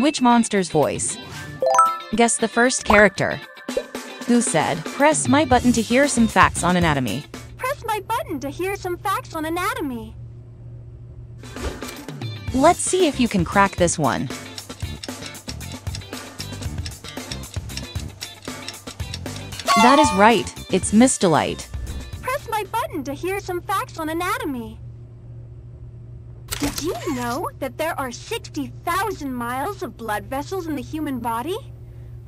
Which monster's voice? Guess the first character. Who said, press my button to hear some facts on anatomy? Press my button to hear some facts on anatomy. Let's see if you can crack this one. That is right, it's Ms. Delight. Press my button to hear some facts on anatomy. Did you know that there are 60,000 miles of blood vessels in the human body?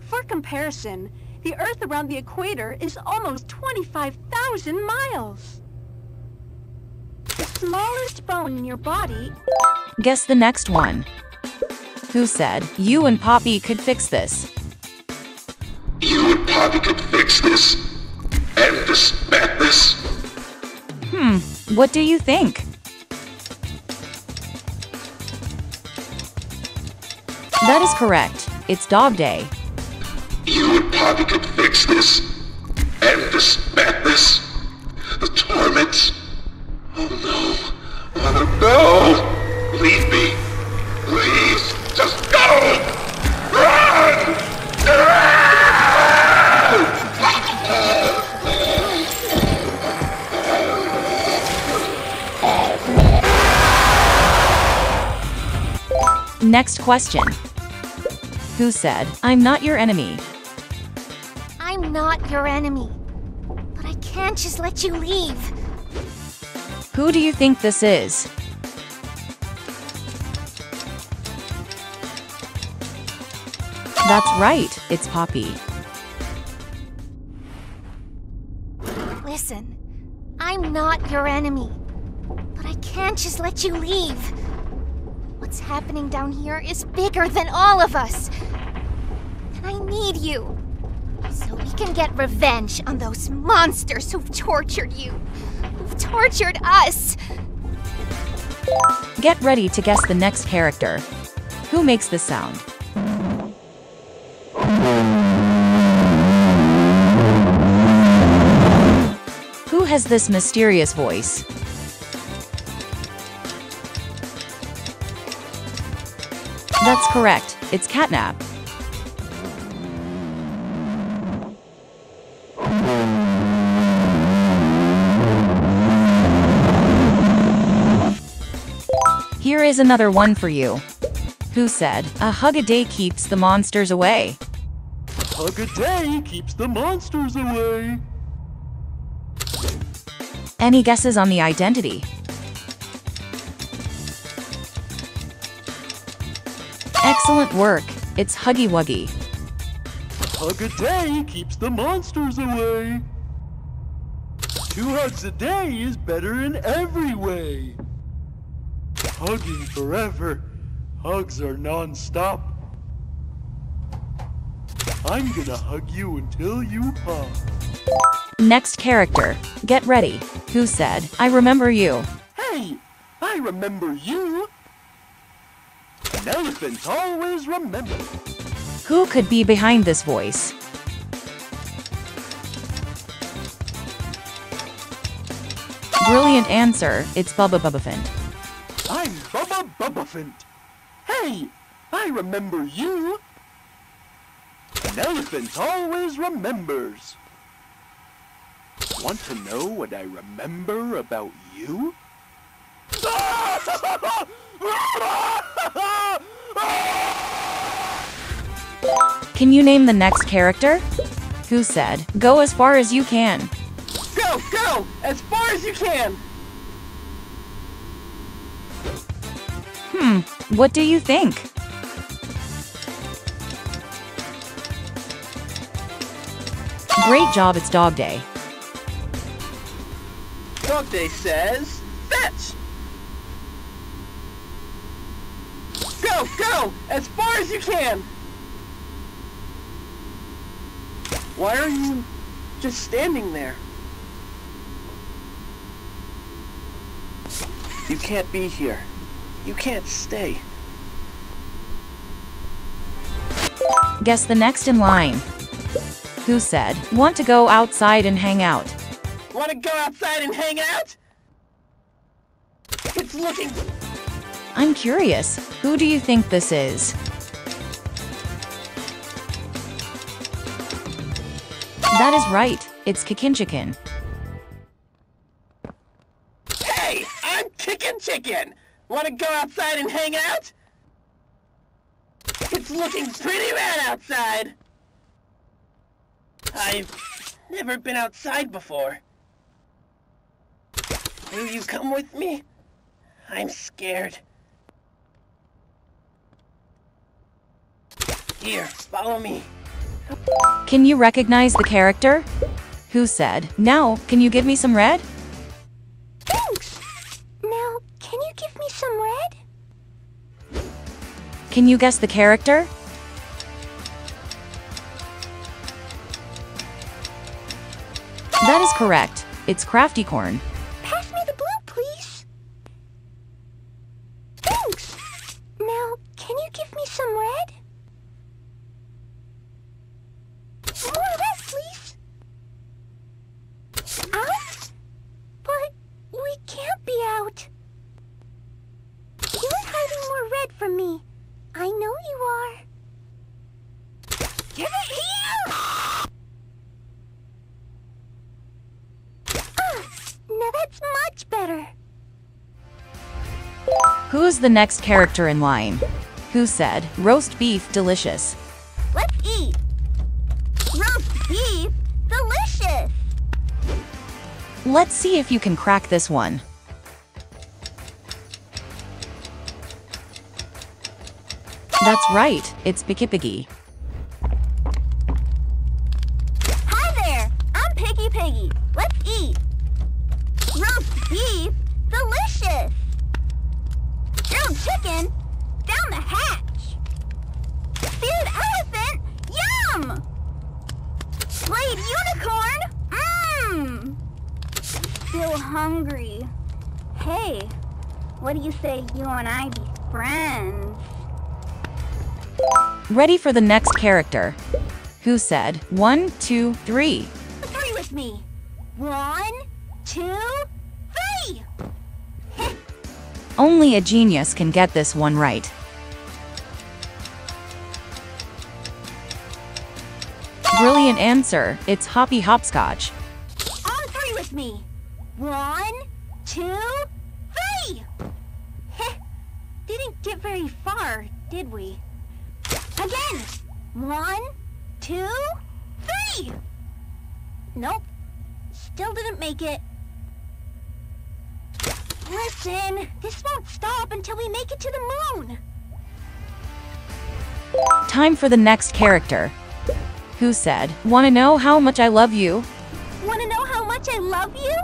For comparison, the Earth around the equator is almost 25,000 miles. The smallest bone in your body... Guess the next one. Who said, you and Poppy could fix this? You and Poppy could fix this. And disbat this. Hmm, what do you think? That is correct. It's Dog Day. You and Poppy could fix this. And disbat this. The torment. Oh no. Oh no. Leave me. Please. Just go. Run. Next question. Who said, I'm not your enemy? I'm not your enemy. But I can't just let you leave. Who do you think this is? That's right, it's Poppy. Listen, I'm not your enemy. But I can't just let you leave. What's happening down here is bigger than all of us. Need you. So we can get revenge on those monsters who've tortured you. Who've tortured us. Get ready to guess the next character. Who makes this sound? Who has this mysterious voice? That's correct, it's Catnap. Is another one for you. Who said, a hug a day keeps the monsters away? Hug a day keeps the monsters away. Any guesses on the identity? Excellent work. It's Huggy Wuggy. Hug a day keeps the monsters away. Two hugs a day is better in every way. Hugging forever. Hugs are non-stop. I'm gonna hug you until you pop. Next character. Get ready. Who said, I remember you? Hey, I remember you. An elephant always remembers. Who could be behind this voice? Brilliant answer. It's Bubba Bubbaphant. I'm Bubba Bubbaphant. Hey, I remember you. An elephant always remembers. Want to know what I remember about you? Can you name the next character? Who said, go as far as you can? Go, go, as far as you can. Hmm, what do you think? Great job, it's Dog Day. Dog Day says, fetch. Go, go, as far as you can. Why are you just standing there? You can't be here. You can't stay. Guess the next in line. Who said, want to go outside and hang out? Want to go outside and hang out? It's looking... I'm curious, who do you think this is? That is right, it's Kickin' Hey, I'm Kickin' Chicken! Want to go outside and hang out? It's looking pretty bad outside. I've never been outside before. Will you come with me? I'm scared. Here, follow me. Can you recognize the character? Who said, Now, can you give me some red? Can you give me some red? Can you guess the character? That is correct. It's Crafty Corn. Pass me the blue, please. Thanks! Now, can you give me some red? More red, please. Out? But we can't be out. You're hiding more red from me. I know you are. Give it here! Ah, now that's much better. Who's the next character in line? Who said, Roast beef delicious? Let's eat. Roast beef, delicious. Let's see if you can crack this one. That's right, it's Picky Piggy. Hi there, I'm Picky Piggy. Let's eat. Roast beef, delicious. Grilled chicken, down the hatch. Seared elephant, yum. Slayed unicorn, mmm. Still hungry. Hey, what do you say you and I be friends? Ready for the next character. Who said, One, two, three? Three with me. One, two, three. Only a genius can get this one right. Brilliant answer, it's Hoppy Hopscotch. On three with me. One, two, three. Didn't get very far, did we? Again. One, two, three. Nope. Still didn't make it. Listen, this won't stop until we make it to the moon. Time for the next character. Who said, Wanna know how much I love you? Want to know how much I love you?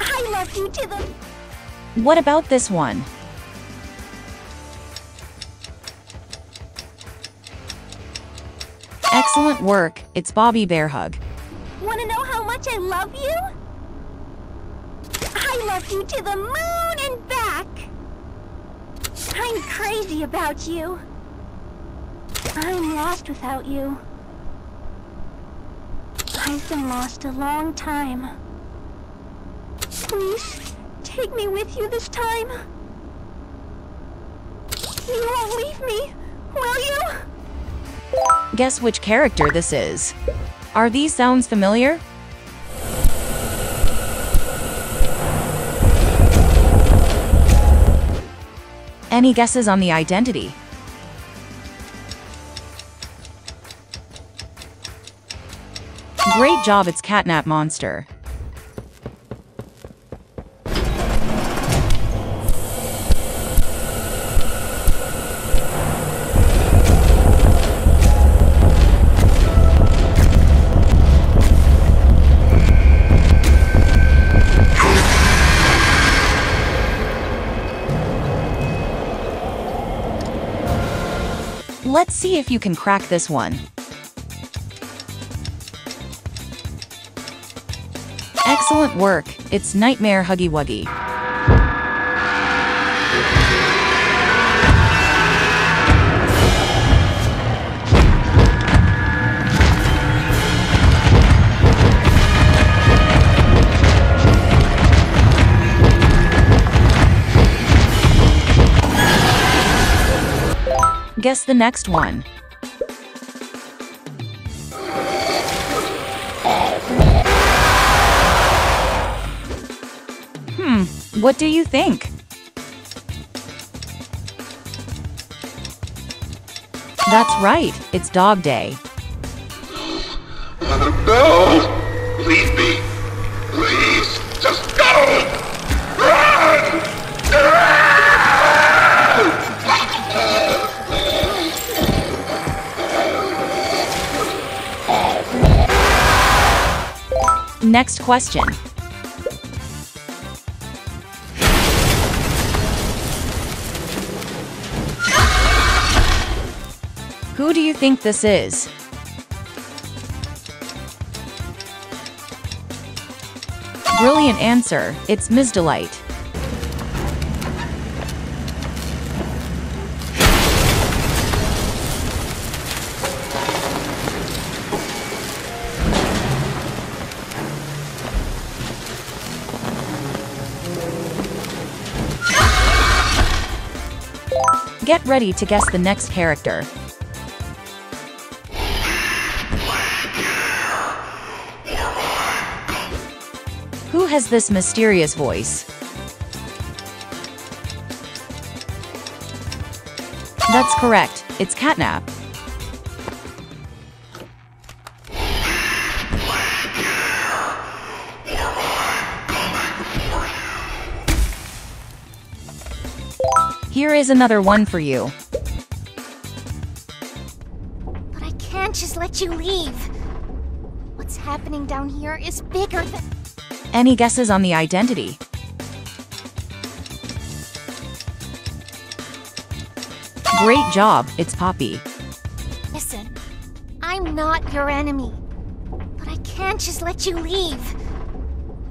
I love you to the... What about this one? Excellent work, it's Bobby Bear Hug. Want to know how much I love you? I love you to the moon and back. I'm crazy about you. I'm lost without you. I've been lost a long time. Please, take me with you this time. You won't leave me, will you? Guess which character this is. Are these sounds familiar? Any guesses on the identity? Great job, it's Catnap Monster. Let's see if you can crack this one. Excellent work. It's Nightmare Huggy Wuggy. Guess the next one. Hmm, what do you think? That's right, it's dog day. No! Leave me! Next question. Who do you think this is? Brilliant answer, it's Ms. Delight. Ready to guess the next character. Who has this mysterious voice? That's correct, it's Catnap. Here is another one for you. But I can't just let you leave. What's happening down here is bigger than. Any guesses on the identity? Great job, it's Poppy. Listen, I'm not your enemy. But I can't just let you leave.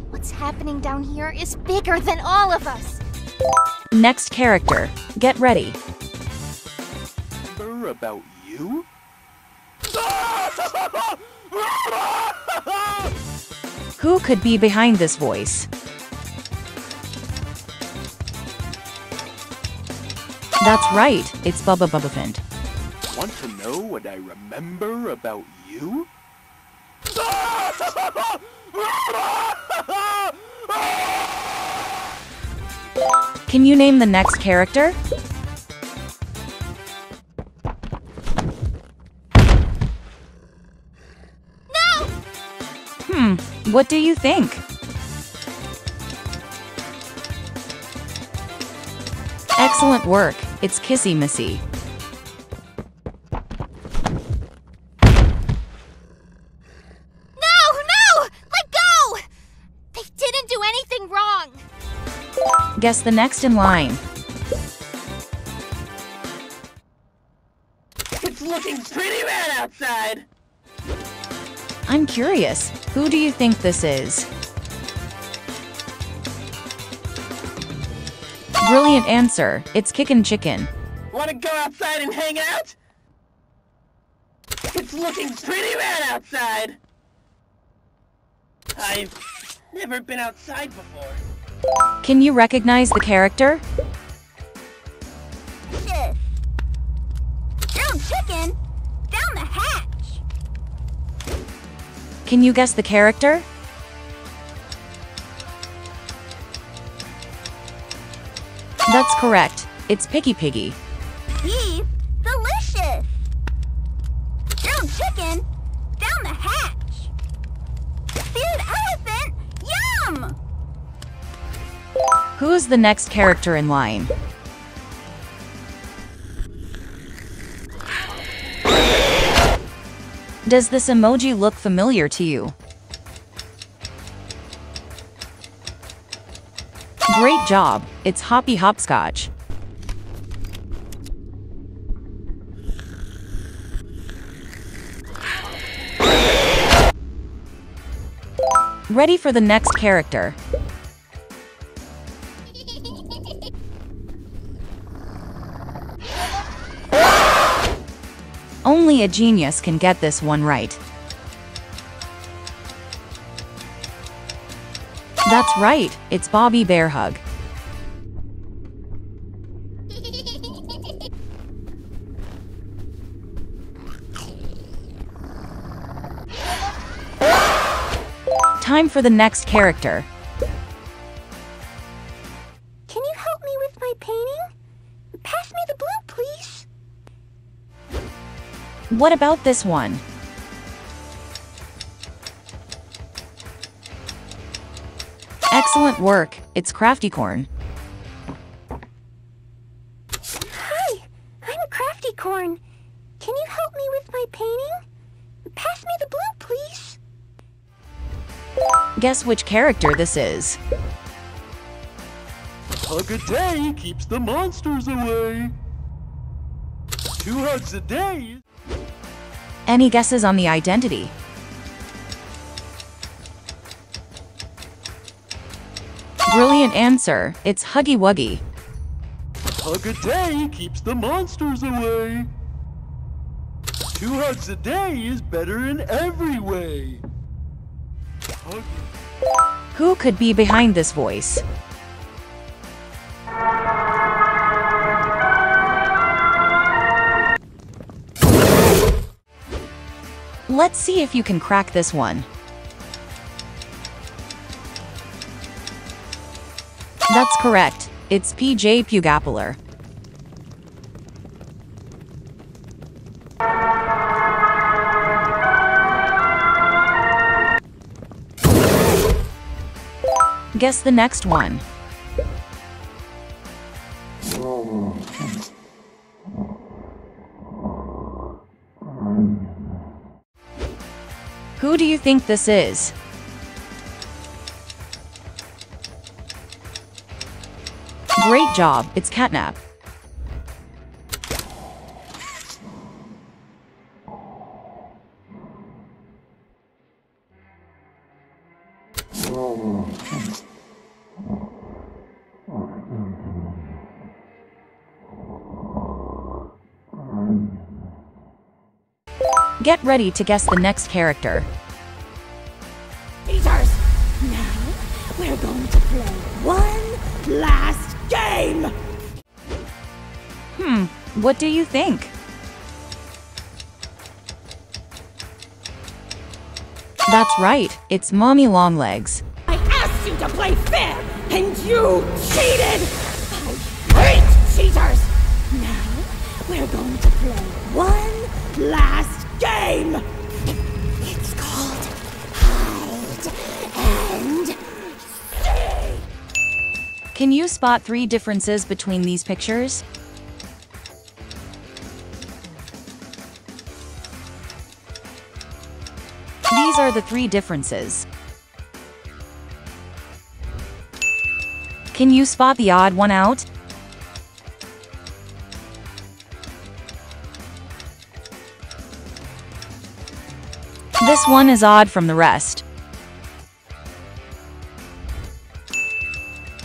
What's happening down here is bigger than all of us. Next character, get ready. About you? Who could be behind this voice? That's right, it's Bubba Bubbaphant. Want to know what I remember about you? Can you name the next character? No! Hmm, what do you think? Excellent work, it's Kissy Missy. Guess the next in line. It's looking pretty bad outside. I'm curious, who do you think this is? Brilliant answer, it's Kickin' Chicken. Want to go outside and hang out? It's looking pretty bad outside. I've never been outside before. Can you recognize the character? Grilled chicken? Down the hatch. Can you guess the character? That's correct. It's Picky Piggy. The next character in line? Does this emoji look familiar to you? Great job, it's Hoppy Hopscotch. Ready for the next character. Only a genius can get this one right. That's right, it's Bobby Bear Hug. Time for the next character. What about this one? Excellent work. It's Crafty Corn. Hi, I'm Crafty Corn. Can you help me with my painting? Pass me the blue, please. Guess which character this is. Hug a day keeps the monsters away. Two hugs a day. Any guesses on the identity? Brilliant answer. It's Huggy Wuggy. Hug a day keeps the monsters away. Two hugs a day is better in every way. Hug Who could be behind this voice? Let's see if you can crack this one. That's correct. It's PJ Pug-a-Pillar. Guess the next one. Do you think this is? Great job, it's Catnap. Get ready to guess the next character. What do you think? That's right, it's Mommy Longlegs. I asked you to play fair, and you cheated! I hate cheaters! Now, we're going to play one last game! It's called Hide and Seek! Can you spot three differences between these pictures? The three differences. Can you spot the odd one out? This one is odd from the rest.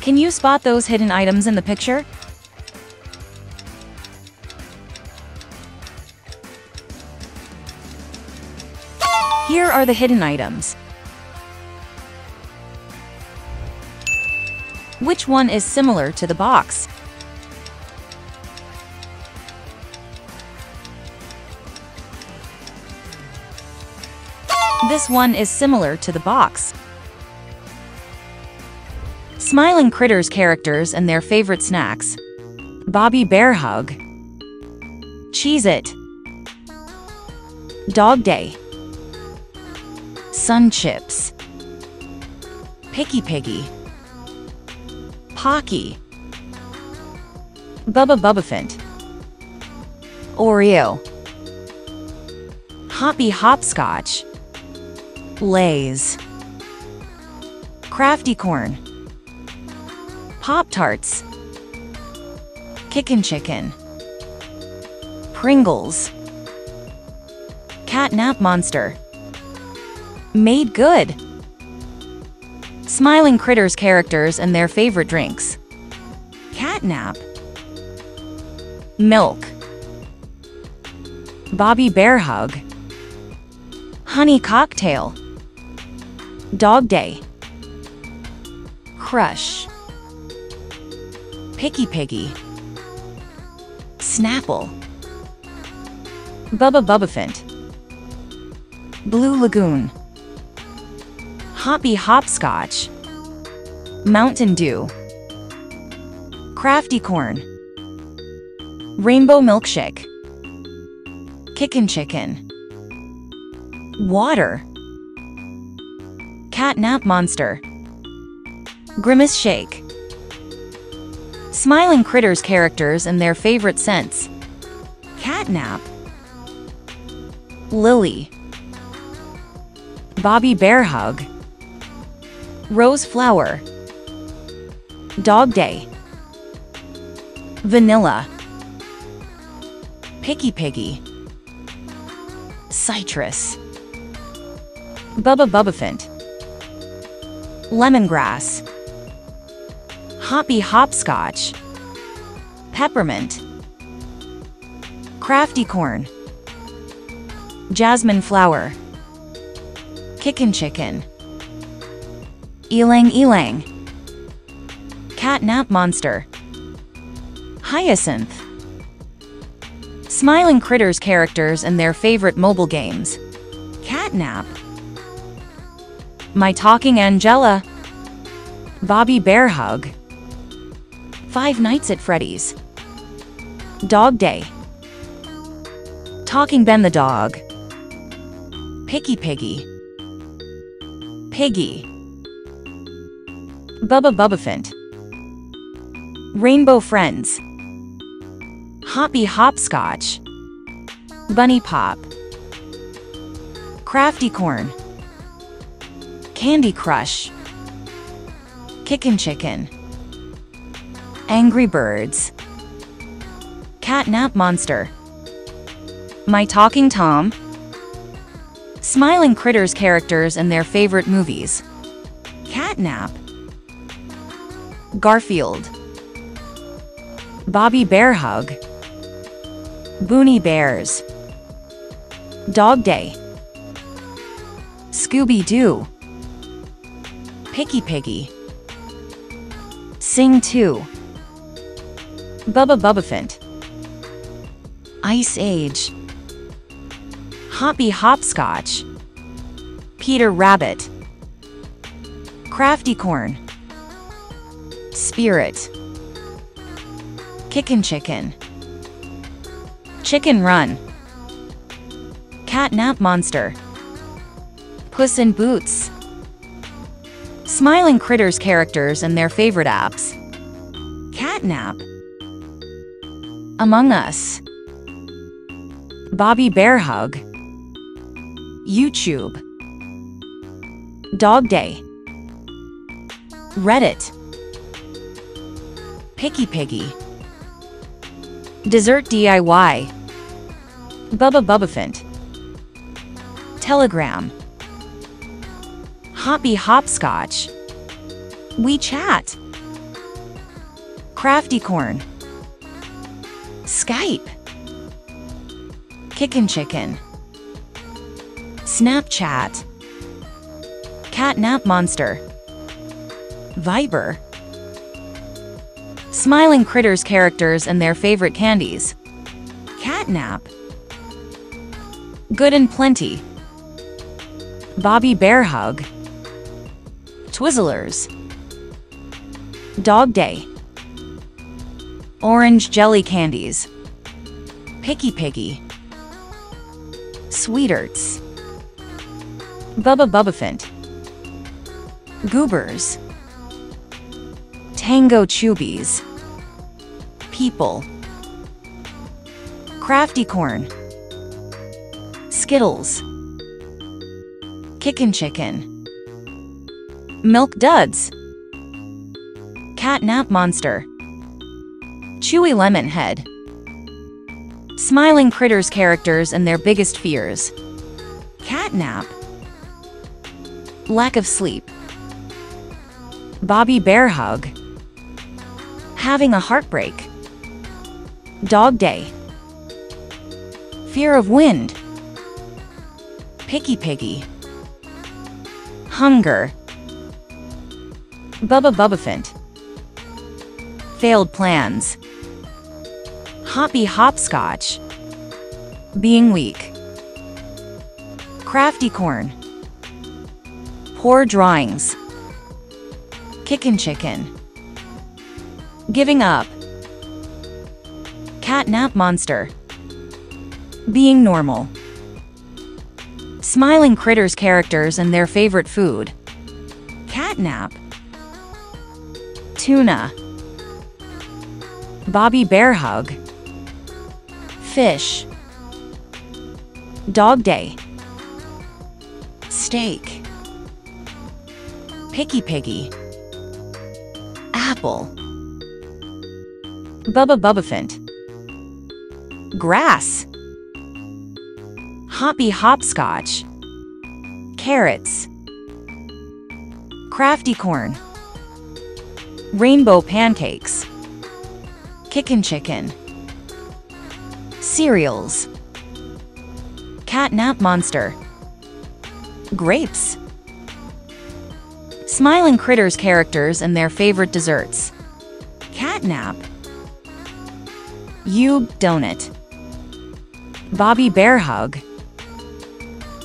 Can you spot those hidden items in the picture? Here are the hidden items. Which one is similar to the box? This one is similar to the box. Smiling Critters characters and their favorite snacks. Bobby Bear Hug. Cheez-It. Dog Day. Sun Chips. Picky Piggy. Pocky. Bubba Bubbaphant. Oreo. Hoppy Hopscotch. Lay's. Crafty Corn. Pop Tarts. Kickin' Chicken. Pringles. Catnap Monster. Made Good. Smiling Critters characters and their favorite drinks. Catnap. Milk. Bobby Bear Hug. Honey Cocktail. Dog Day. Crush. Picky Piggy. Snapple. Bubba Bubbaphant. Blue Lagoon. Hoppy Hopscotch. Mountain Dew. Crafty corn. Rainbow milkshake. Kickin' chicken. Water. Catnap monster. Grimace shake. Smiling critters characters and their favorite scents. Catnap. Lily. Bobby Bear Hug. Rose Flower. Dog Day. Vanilla. Picky Piggy. Citrus. Bubba Bubbaphant. Lemongrass. Hoppy Hopscotch. Peppermint. Crafty Corn. Jasmine Flower. Kickin' Chicken. Ylang Ylang. Catnap Monster. Hyacinth. Smiling Critters characters and their favorite mobile games. Catnap. My Talking Angela. Bobby Bear Hug. Five Nights at Freddy's. Dog Day. Talking Ben the Dog. Picky Piggy. Piggy. Bubba Bubbaphant. Rainbow Friends. Hoppy Hopscotch. Bunny Pop. Crafty Corn. Candy Crush. Kickin' Chicken. Angry Birds. Catnap Monster. My Talking Tom. Smiling Critters characters and their favorite movies. Catnap. Garfield. Bobby Bear Hug. Boonie Bears. Dog Day. Scooby Doo. Picky Piggy. Sing 2. Bubba Bubbaphant. Ice Age. Hoppy Hopscotch. Peter Rabbit. Crafty Corn. Spirit. Kickin' Chicken. Chicken Run. Catnap Monster. Puss in Boots. Smiling Critters characters and their favorite apps. Catnap. Among Us. Bobby Bear Hug. YouTube. Dog Day. Reddit. Picky Piggy. Dessert DIY. Bubba Bubbaphant. Telegram. Hoppy Hopscotch. WeChat. Crafty Corn. Skype. Kickin' Chicken. Snapchat. Catnap Monster. Viber. Smiling Critters characters and their favorite candies. Catnap. Good and Plenty. Bobby Bear Hug. Twizzlers. Dog Day. Orange Jelly Candies. Picky Piggy. SweeTarts. Bubba Bubbaphant. Goobers. Tango Chubies. People. Crafty Corn. Skittles. Kickin' Chicken. Milk Duds. Catnap Monster. Chewy Lemon Head. Smiling Critters characters and their biggest fears. Catnap. Lack of sleep. Bobby Bear Hug. Having a heartbreak. Dog Day. Fear of wind. Picky Piggy. Hunger. Bubba Bubbaphant. Failed plans. Hoppy Hopscotch. Being weak. Crafty Corn. Poor drawings. Kickin' Chicken. Giving up. Catnap monster. Being normal. Smiling critters characters and their favorite food. Catnap. Tuna. Bobby Bear Hug. Fish. Dog Day. Steak. Picky Piggy. Apple. Bubba Bubbaphant. Grass. Hoppy Hopscotch. Carrots. Crafty Corn. Rainbow Pancakes. Kickin' Chicken. Cereals. Catnap Monster. Grapes. Smiling Critters characters and their favorite desserts. Catnap. You Donut. Bobby Bear Hug.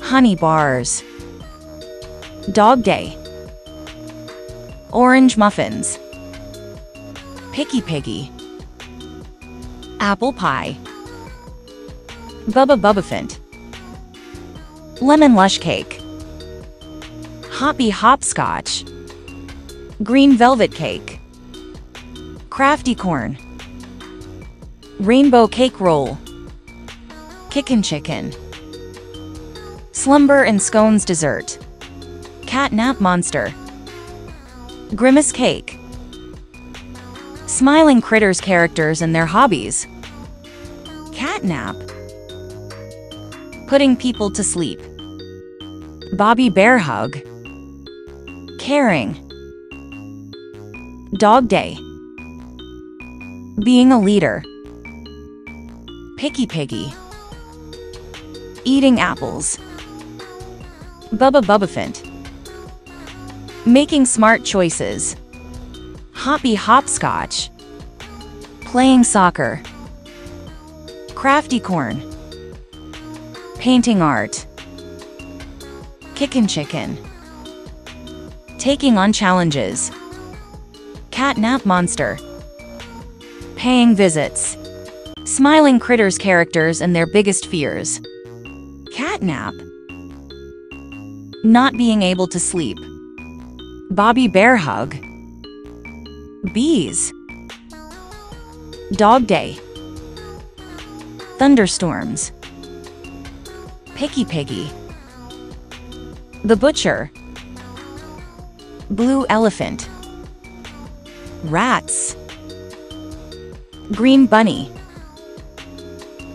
Honey Bars. Dog Day. Orange Muffins. Picky Piggy. Apple Pie. Bubba Bubbaphant. Lemon Lush Cake. Hoppy Hopscotch. Green Velvet Cake. Crafty Corn. Rainbow Cake Roll. Kickin' Chicken. Slumber and Scones Dessert. Catnap Monster. Grimace Cake. Smiling Critters characters and their hobbies. Catnap. Putting people to sleep. Bobby Bear Hug. Caring. Dog Day. Being a leader. Picky Piggy. Eating apples. Bubba Bubbaphant. Making smart choices. Hoppy Hopscotch. Playing soccer. Crafty Corn. Painting art. Kickin' Chicken. Taking on challenges. Catnap Monster. Paying visits. Smiling Critters characters and their biggest fears. Catnap. Not being able to sleep. Bobby Bear Hug. Bees. Dog Day. Thunderstorms. Picky Piggy. The Butcher. Blue Elephant. Rats. Green Bunny.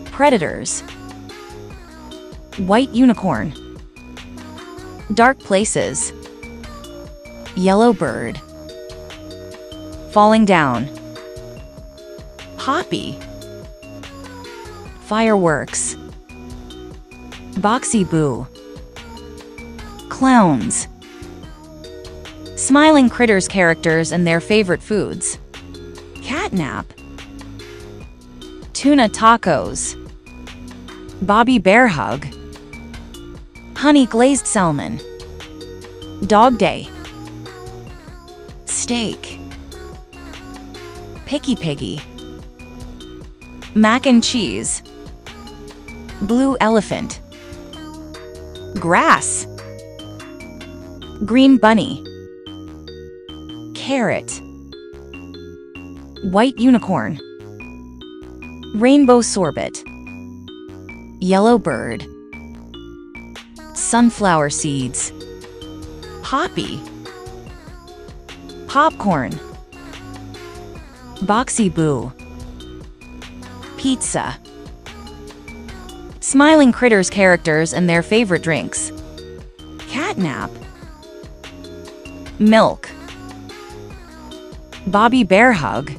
Predators. White Unicorn. Dark Places. Yellow Bird. Falling Down. Poppy. Fireworks. Boxy Boo. Clowns. Smiling Critters characters and their favorite foods. Catnap. Tuna tacos. Bobby Bear Hug. Honey glazed salmon. Dog Day. Steak. Picky Piggy. Mac and cheese. Blue elephant. Grass. Green bunny. Carrot. White unicorn. Rainbow sorbet. Yellow bird. Sunflower seeds. Poppy. Popcorn. Boxy Boo. Pizza. Smiling Critters characters and their favorite drinks. Catnap. Milk. Bobby Bear Hug.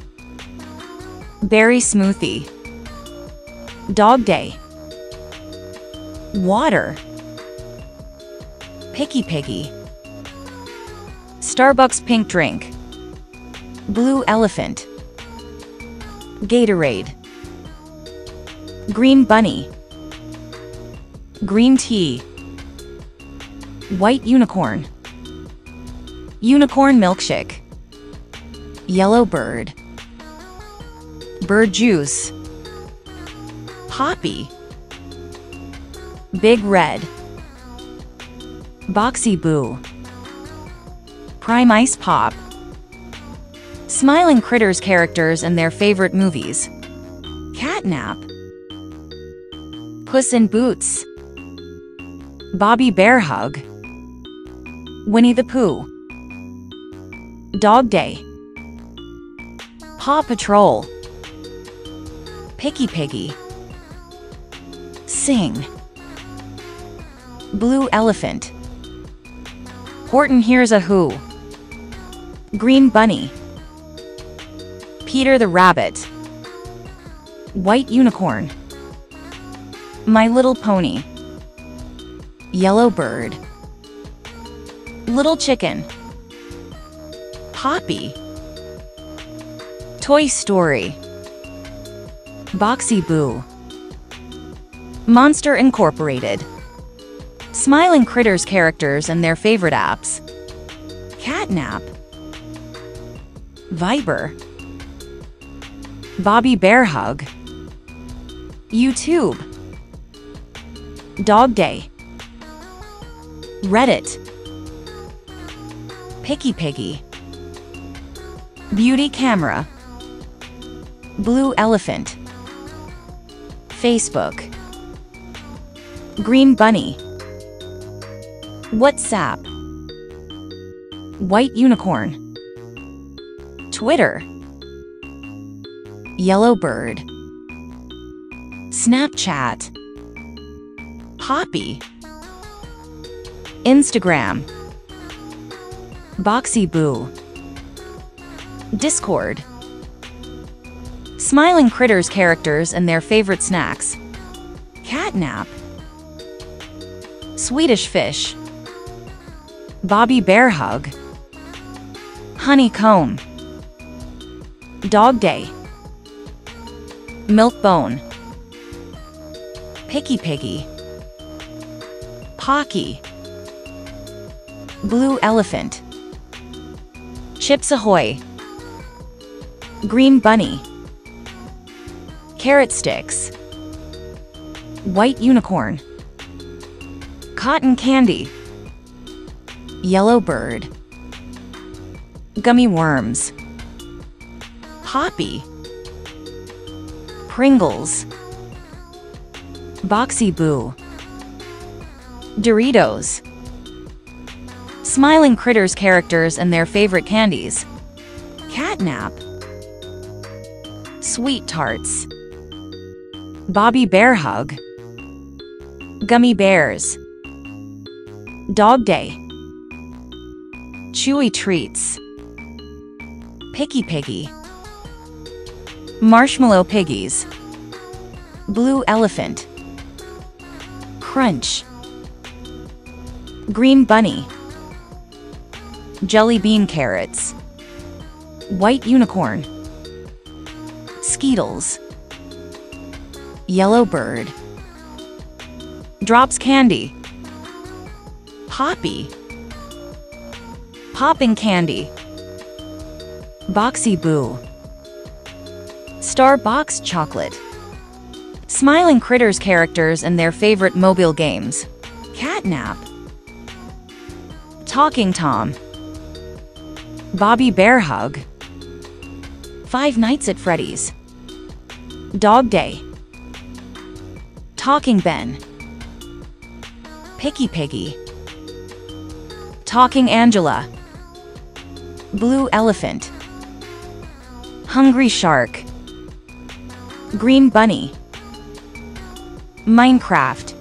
Berry Smoothie. Dog Day. Water. Picky Piggy. Starbucks Pink Drink. Blue Elephant. Gatorade. Green Bunny. Green Tea. White Unicorn. Unicorn Milkshake. Yellow Bird. Bird Juice Poppy Big Red Boxy Boo. Prime Ice Pop. Smiling Critters characters and their favorite movies. Catnap. Puss in Boots. Bobby Bear Hug. Winnie the Pooh. Dog Day. Paw Patrol. Picky Piggy. Sing. Blue Elephant Horton Hears a Who. Green Bunny. Peter the Rabbit. White Unicorn. My Little Pony. Yellow Bird. Little Chicken. Poppy. Toy Story. Boxy Boo. Monster Incorporated Smiling Critters characters and their favorite apps. Catnap. Viber. Bobby Bear Hug. YouTube. Dog Day. Reddit. Picky Piggy. Beauty Camera. Blue Elephant. Facebook. Green Bunny WhatsApp White Unicorn Twitter Yellow Bird Snapchat Poppy Instagram Boxy Boo Discord Smiling Critters characters and their favorite snacks Catnap Swedish Fish Bobby Bear Hug Honeycomb Dog Day Milk Bone Picky Piggy Pocky Blue Elephant Chips Ahoy Green Bunny Carrot Sticks White Unicorn Cotton Candy Yellow Bird. Gummy Worms. Poppy. Pringles. Boxy Boo. Doritos. Smiling Critters characters and their favorite candies. Catnap SweeTarts. Bobby Bear Hug. Gummy Bears. Dog Day Chewy Treats. Picky Piggy. Marshmallow Piggies. Blue Elephant. Crunch. Green Bunny. Jelly Bean Carrots. White Unicorn. Skittles Yellow Bird. Drops Candy. Poppy Popping Candy. Boxy Boo. Starbucks Chocolate. Smiling Critters characters and their favorite mobile games. Catnap Talking Tom. Bobby Bear Hug. Five Nights at Freddy's. Dog Day. Talking Ben. Picky Piggy. Talking Angela Blue Elephant Hungry Shark Green Bunny Minecraft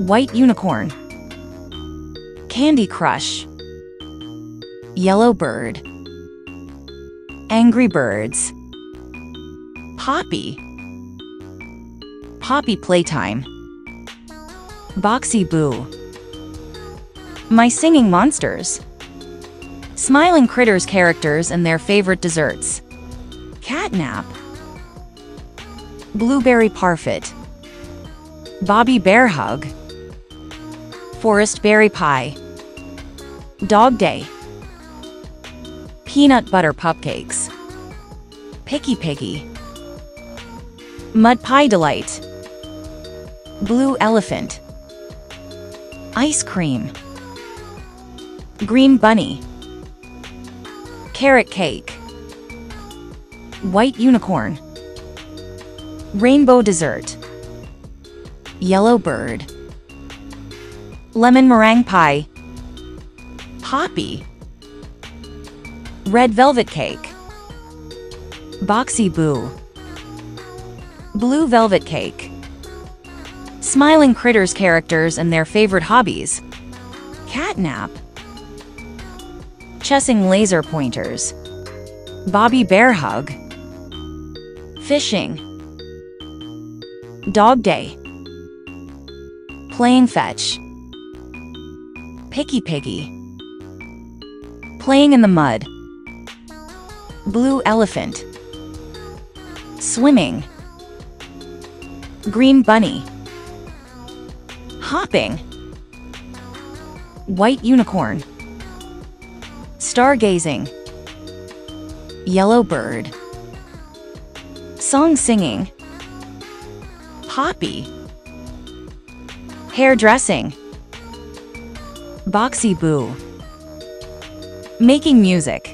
White Unicorn Candy Crush Yellow Bird Angry Birds Poppy Poppy Playtime Boxy Boo My Singing Monsters Smiling Critters characters and their favorite desserts Catnap Blueberry Parfait Bobby Bear Hug Forest Berry Pie Dog Day Peanut Butter Pupcakes Picky Piggy. Mud Pie Delight. Blue Elephant. Ice Cream. Green Bunny. Carrot Cake. White Unicorn. Rainbow Dessert. Yellow Bird. Lemon Meringue Pie. Poppy. Red Velvet Cake. Boxy Boo. Blue Velvet Cake. Smiling Critters characters and their favorite hobbies. Catnap. Chessing laser pointers. Bobby Bear Hug. Fishing. Dog Day. Playing fetch. Picky Piggy. Playing in the mud. Blue Elephant. Swimming. Green Bunny. Hopping. White Unicorn. Stargazing. Yellow Bird. Song singing. Poppy. Hairdressing. Boxy Boo. Making music.